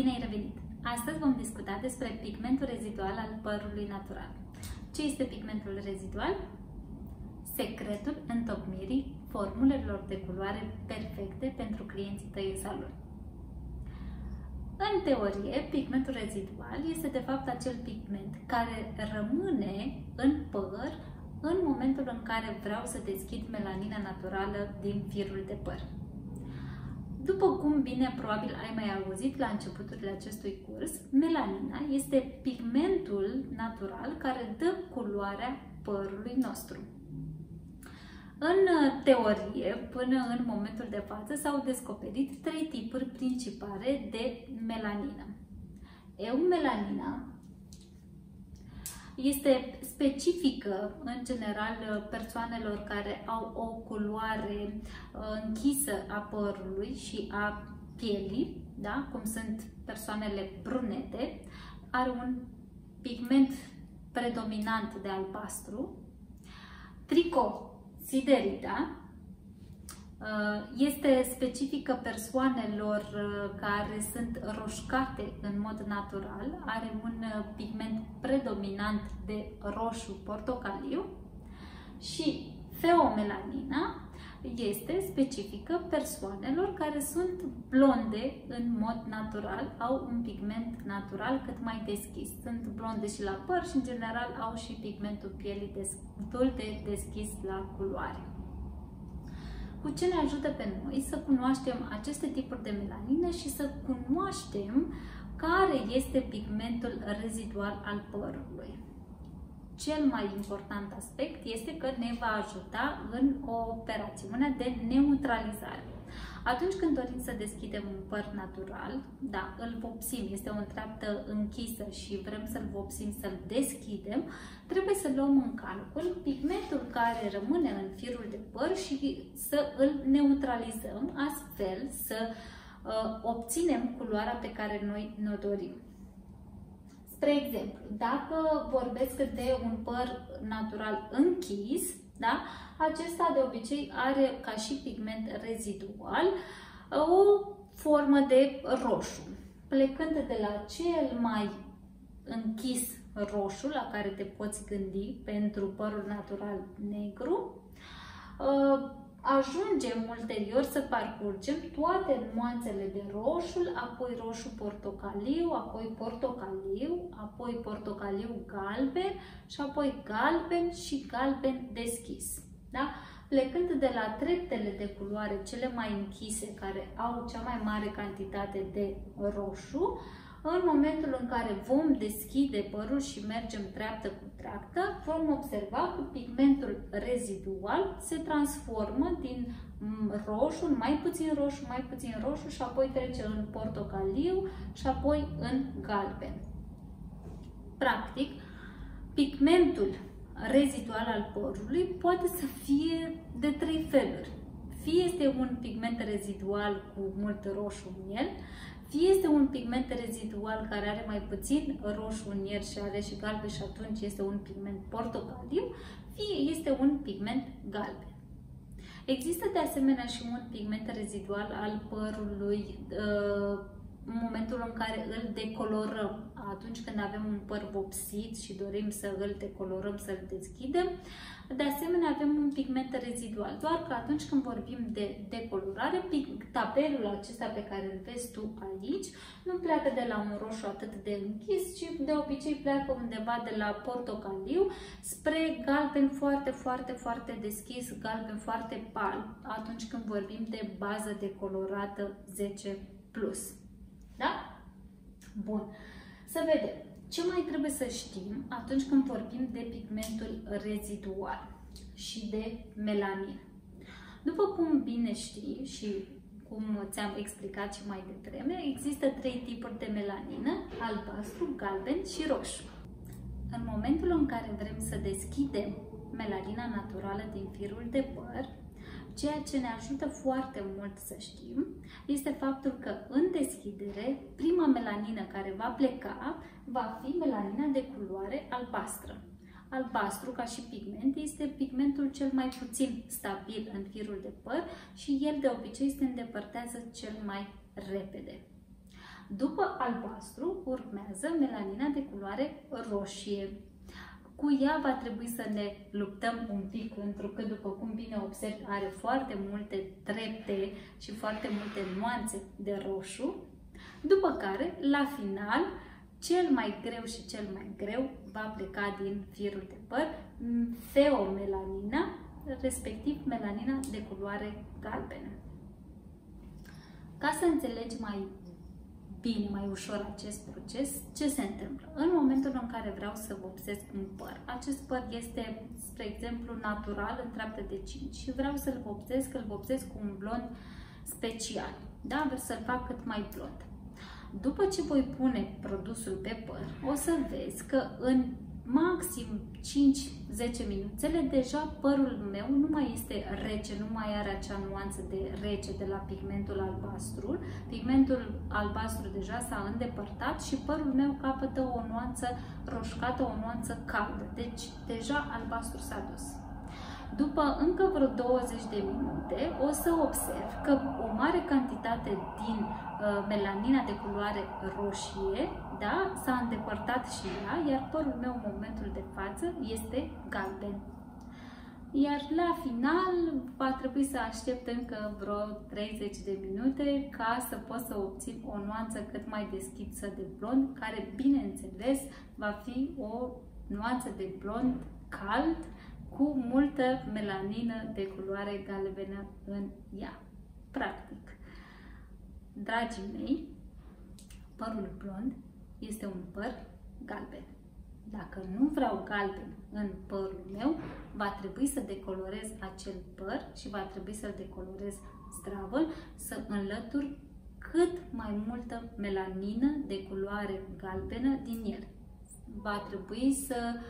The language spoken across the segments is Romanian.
Bine ai revenit! Astăzi vom discuta despre pigmentul rezidual al părului natural. Ce este pigmentul rezidual? Secretul întocmirii formulelor de culoare perfecte pentru clienții tăi în salon. În teorie, pigmentul rezidual este de fapt acel pigment care rămâne în păr în momentul în care vreau să deschid melanina naturală din firul de păr. După cum bine probabil ai mai auzit la începuturile acestui curs, melanina este pigmentul natural care dă culoarea părului nostru. În teorie, până în momentul de față, s-au descoperit trei tipuri principale de melanină. Eumelanina este specifică, în general, persoanelor care au o culoare uh, închisă a părului și a pielii, da? cum sunt persoanele brunete, are un pigment predominant de albastru, trico siderita, Uh, este specifică persoanelor uh, care sunt roșcate în mod natural, are un uh, pigment predominant de roșu portocaliu și feomelanina este specifică persoanelor care sunt blonde în mod natural, au un pigment natural cât mai deschis. Sunt blonde și la păr și în general au și pigmentul pielii destul de deschis la culoare cu ce ne ajută pe noi să cunoaștem aceste tipuri de melanină și să cunoaștem care este pigmentul rezidual al părului. Cel mai important aspect este că ne va ajuta în operațiunea de neutralizare. Atunci când dorim să deschidem un păr natural, da, îl vopsim, este o întreaptă închisă și vrem să-l vopsim, să-l deschidem, trebuie să luăm în calcul pigmentul care rămâne în firul de păr și să îl neutralizăm, astfel să uh, obținem culoarea pe care noi ne dorim. Spre exemplu, dacă vorbesc de un păr natural închis, da? Acesta de obicei are ca și pigment rezidual o formă de roșu. Plecând de la cel mai închis roșu la care te poți gândi pentru părul natural negru, ă, ajungem ulterior să parcurgem toate nuanțele de roșu, apoi roșu portocaliu, apoi portocaliu, apoi portocaliu galben și apoi galben și galben deschis. Da? Plecând de la treptele de culoare cele mai închise, care au cea mai mare cantitate de roșu, în momentul în care vom deschide părul și mergem treaptă cu treaptă, vom observa că pigmentul rezidual se transformă din roșu, mai puțin roșu, mai puțin roșu și apoi trece în portocaliu și apoi în galben. Practic, pigmentul rezidual al părului poate să fie de trei feluri. Fie este un pigment rezidual cu mult roșu în el, fie este un pigment rezidual care are mai puțin roșu în el și are și galben și atunci este un pigment portocaliu, fie este un pigment galben. Există de asemenea și un pigment rezidual al părului uh, în momentul în care îl decolorăm, atunci când avem un păr vopsit și dorim să îl decolorăm, să-l deschidem. De asemenea, avem un pigment rezidual, doar că atunci când vorbim de decolorare, tabelul acesta pe care îl vezi tu aici nu pleacă de la un roșu atât de închis, ci de obicei pleacă undeva de la portocaliu spre galben foarte, foarte, foarte deschis, galben foarte pal, atunci când vorbim de bază decolorată 10+. Plus. Da? Bun. Să vedem. Ce mai trebuie să știm atunci când vorbim de pigmentul rezidual și de melanin? După cum bine știi și cum ți-am explicat și mai devreme, există trei tipuri de melanină, albastru, galben și roșu. În momentul în care vrem să deschidem melanina naturală din firul de păr, Ceea ce ne ajută foarte mult să știm este faptul că în deschidere, prima melanină care va pleca va fi melanina de culoare albastră. Albastru, ca și pigment, este pigmentul cel mai puțin stabil în firul de păr și el de obicei se îndepărtează cel mai repede. După albastru urmează melanina de culoare roșie. Cu ea va trebui să ne luptăm un pic, pentru că, după cum bine observ, are foarte multe trepte și foarte multe nuanțe de roșu, după care, la final, cel mai greu și cel mai greu va pleca din firul de păr, feomelanina, respectiv melanina de culoare galbenă. Ca să înțelegi mai bine, mai ușor acest proces, ce se întâmplă? În momentul în care vreau să vopsesc un păr, acest păr este, spre exemplu, natural, în treaptă de 5 și vreau să-l vopsesc, îl vopsesc cu un blond special, da? Vreau să-l fac cât mai blond. După ce voi pune produsul pe păr, o să vezi că în maxim 5-10 minuțele, deja părul meu nu mai este rece, nu mai are acea nuanță de rece de la pigmentul albastru. Pigmentul albastru deja s-a îndepărtat și părul meu capătă o nuanță roșcată, o nuanță caldă. Deci deja albastru s-a dus. După încă vreo 20 de minute o să observ că o mare cantitate din uh, melanina de culoare roșie da, s-a îndepărtat și ea, iar părul meu în momentul de față este galben. Iar la final va trebui să aștept încă vreo 30 de minute ca să pot să obțin o nuanță cât mai deschisă de blond, care bineînțeles va fi o nuanță de blond cald, cu multă melanină de culoare galbenă în ea. Practic, dragii mei, părul blond este un păr galben. Dacă nu vreau galben în părul meu, va trebui să decolorez acel păr și va trebui să-l decolorez zdravă, să înlătur cât mai multă melanină de culoare galbenă din el. Va trebui să uh,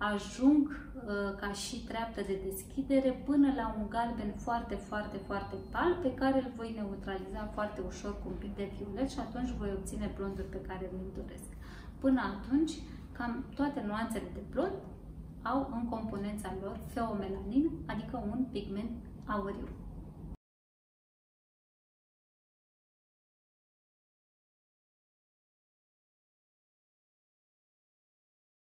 ajung uh, ca și treaptă de deschidere până la un galben foarte, foarte, foarte pal pe care îl voi neutraliza foarte ușor cu un pic de violet și atunci voi obține blondul pe care îl doresc. Până atunci, cam toate nuanțele de blond au în componența lor feomelanin, adică un pigment auriu.